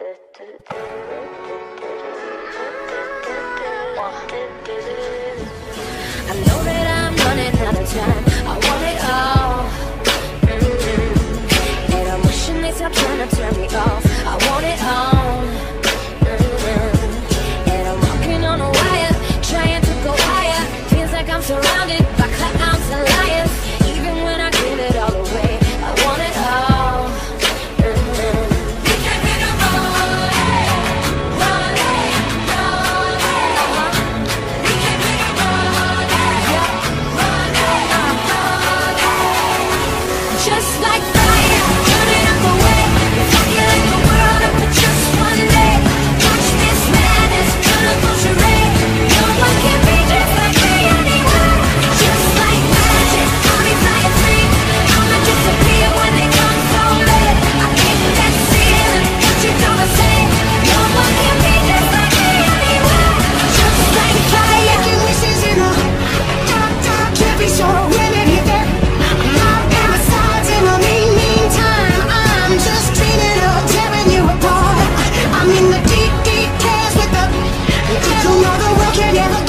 I know that I'm running out of time. I want it all. Mm-hmm. And I'm wishing they stop trying to turn me off. yeah.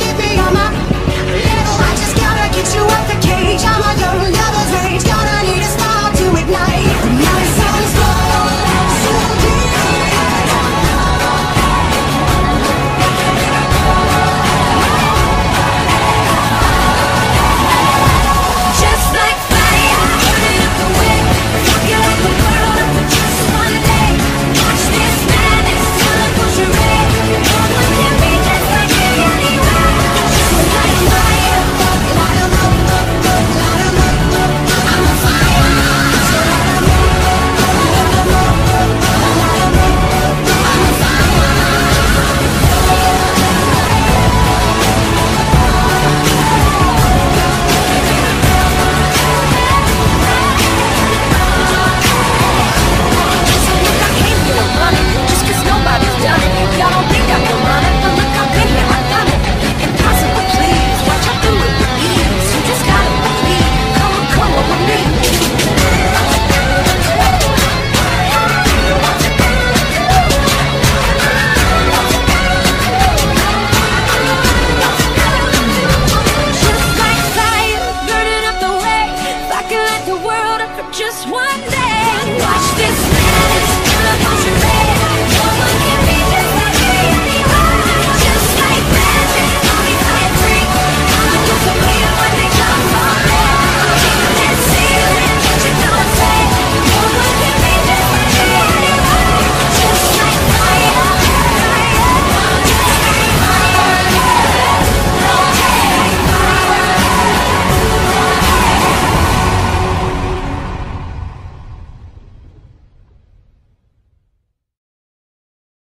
good the world up for just one day.